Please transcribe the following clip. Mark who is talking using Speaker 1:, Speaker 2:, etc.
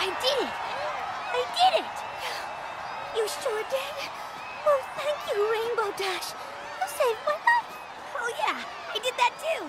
Speaker 1: I did it! I did it!
Speaker 2: You sure did? Oh, thank you, Rainbow Dash. You saved my life.
Speaker 1: Oh yeah, I did that too.